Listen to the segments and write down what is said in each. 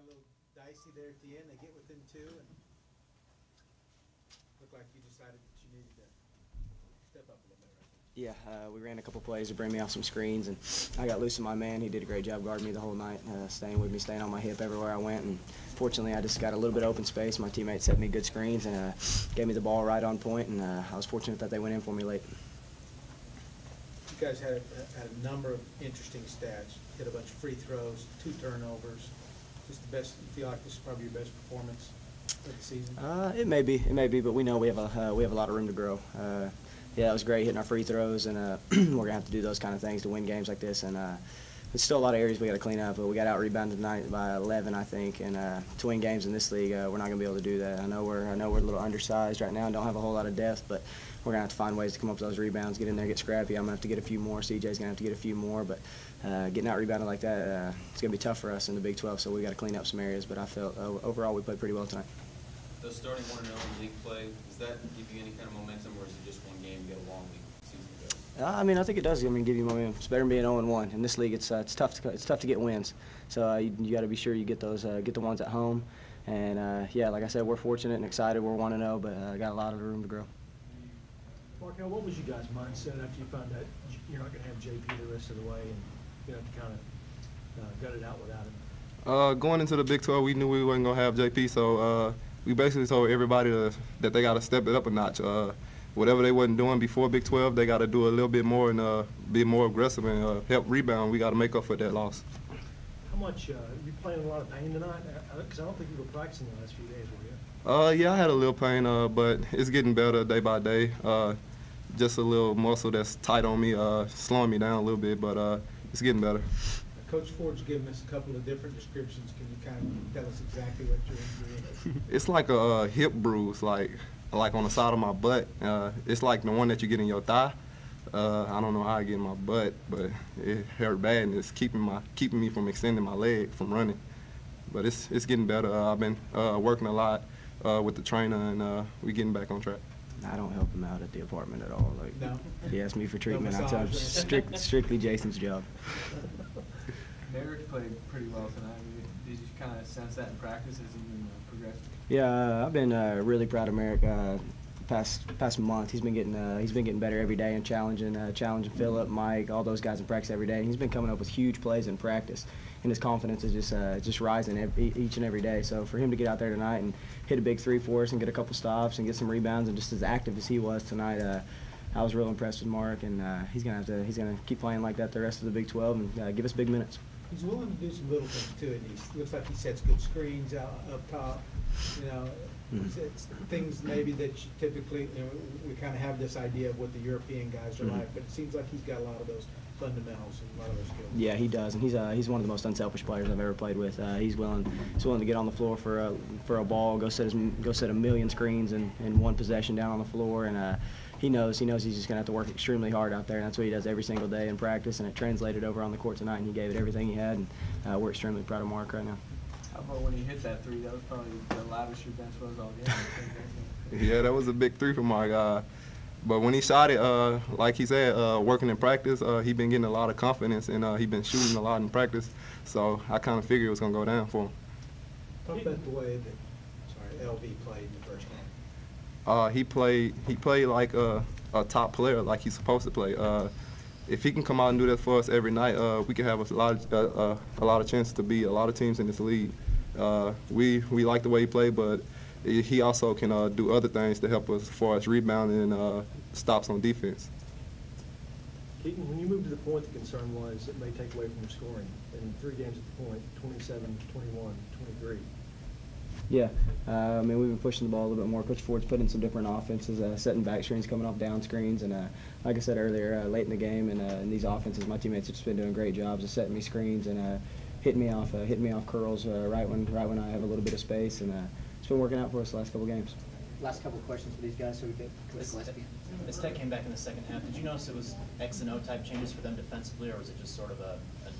got a little dicey there at the end. They get within two and looked like you decided that you needed to step up a little bit right Yeah, uh, we ran a couple plays to bring me off some screens, and I got loose in my man. He did a great job guarding me the whole night, uh, staying with me, staying on my hip everywhere I went. And fortunately, I just got a little bit of open space. My teammates set me good screens and uh, gave me the ball right on point, and uh, I was fortunate that they went in for me late. You guys had, a- had a number of interesting stats. Hit a bunch of free throws, two turnovers. The best, you feel like this is probably your best performance of the season? Uh, it may be, it may be, but we know we have a uh, we have a lot of room to grow. Uh, yeah, it was great hitting our free throws, and uh, we're gonna have to do those kind of things to win games like this. And uh, there's still a lot of areas we got to clean up. But we got out rebounded tonight by 11, I think, and uh, to win games in this league, uh, we're not gonna be able to do that. I know we're I know we're a little undersized right now and don't have a whole lot of depth, but we're gonna have to find ways to come up with those rebounds, get in there, get scrappy. I'm gonna have to get a few more. CJ's gonna have to get a few more, but uh, getting out rebounded like that, uh, it's gonna be tough for us in the Big 12. So we got to clean up some areas. But I felt uh, overall we played pretty well tonight. Does starting one and zero in league play, does that give you any kind of momentum, or is it just one game, get a long? Uh, I mean, I think it does. I mean, give you momentum. It's better than being 0 and 1. In this league, it's uh, it's tough to it's tough to get wins. So uh, you, you got to be sure you get those uh, get the ones at home. And uh, yeah, like I said, we're fortunate and excited. We're 1 and 0, but uh, got a lot of room to grow. Markel, what was you guys' mindset after you found out you're not going to have JP the rest of the way and you have to kind of uh, gut it out without him? Uh, going into the Big 12, we knew we wasn't gonna have JP, so uh, we basically told everybody to, that they got to step it up a notch. Whatever they wasn't doing before Big 12, they got to do a little bit more and uh, be more aggressive and uh, help rebound. We got to make up for that loss. How much, uh, you playing a lot of pain tonight? Because I don't think you were practicing the last few days, were you? Uh, yeah, I had a little pain, uh, but it's getting better day by day. Uh, just a little muscle that's tight on me, uh, slowing me down a little bit, but uh, it's getting better. Coach Ford's given us a couple of different descriptions. Can you kind of tell us exactly what your injury is? It's like a uh, hip bruise, like like on the side of my butt. Uh, it's like the one that you get in your thigh. Uh, I don't know how I get in my butt, but it hurt bad, and it's keeping my keeping me from extending my leg from running. But it's it's getting better. Uh, I've been uh, working a lot uh, with the trainer, and uh, we getting back on track. I don't help him out at the apartment at all. Like, No? he asks me for treatment, I tell him massage strict, strictly Jason's job. Played pretty well tonight. Did you kind of sense that in practice as he's been uh? Yeah, I've been uh, really proud of Marek. Uh, past past month, he's been getting he's been getting better every day and challenging challenging Philip, Mike, all those guys in practice every day. And he's been coming up with huge plays in practice, and his confidence is just uh, just rising every, each and every day. So for him to get out there tonight and hit a big three for us and get a couple stops and get some rebounds and just as active as he was tonight. Uh, I was real impressed with Mark, and uh, he's gonna have to he's gonna keep playing like that the rest of the Big 12 and uh, give us big minutes. He's willing to do some little things too, and he looks like he sets good screens out up top. You know, Mhm. it's- it's things maybe that you typically, you know, we kind of have this idea of what the European guys are Mhm. like, but it seems like he's got a lot of those fundamentals and a lot of those skills. Yeah, he does, and he's uh, he's one of the most unselfish players I've ever played with. Uh, he's willing he's willing to get on the floor for a for a ball, go set his, go set a million screens in, in one possession down on the floor, and uh, he knows he knows he's just gonna have to work extremely hard out there, and that's what he does every single day in practice, and it translated over on the court tonight, and he gave it everything he had, and uh, we're extremely proud of Mark right now. How about when he hit that three? That was probably the loudest your bench was all game. Yeah, that was a big three for Mark. Uh, but when he shot it, uh, like he said, uh, working in practice, uh, he been getting a lot of confidence, and uh, he been shooting a lot in practice. So I kind of figured it was gonna go down for him. Talk about the way that, sorry, LB played in the first game. Uh, he played he played like a, a top player, like he's supposed to play. Uh, if he can come out and do that for us every night, uh, we can have a lot of, uh, uh, a lot of chances to beat a lot of teams in this league. Uh, we we like the way he played, but he also can do other things to help us as far as rebounding and stops on defense. Keiton, when you moved to the point, the concern was it may take away from scoring. In three games at the point, 27, 21, 23. Yeah, uh, I mean we've been pushing the ball a little bit more. Coach Ford's put in some different offenses, uh, setting back screens, coming off down screens, and uh, like I said earlier, uh, late in the game, and uh, in these offenses, my teammates have just been doing great jobs of setting me screens and uh, hitting me off, uh, hitting me off curls uh, right when right when I have a little bit of space, and uh, it's been working out for us the last couple games. Last couple of questions for these guys so we get Coach As Gillispie. as Tech came back in the second half, did you notice it was X and O type changes for them defensively, or was it just sort of a, a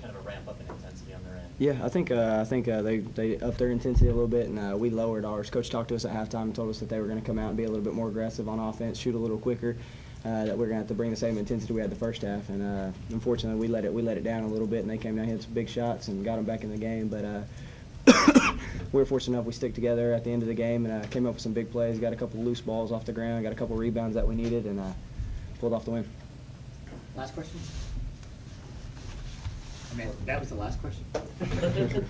kind of a ramp up in intensity on their end? Yeah, I think uh, I think uh, they they upped their intensity a little bit, and uh, we lowered ours. Coach talked to us at halftime and told us that they were going to come out and be a little bit more aggressive on offense, shoot a little quicker. Uh, that we're going to have to bring the same intensity we had the first half, and uh, unfortunately we let it we let it down a little bit, and they came down hit some big shots and got them back in the game. But uh, we were fortunate enough we stick together at the end of the game and uh, came up with some big plays. Got a couple loose balls off the ground, got a couple rebounds that we needed, and uh, pulled off the win. Last question? I that was the last question? Appreciate it.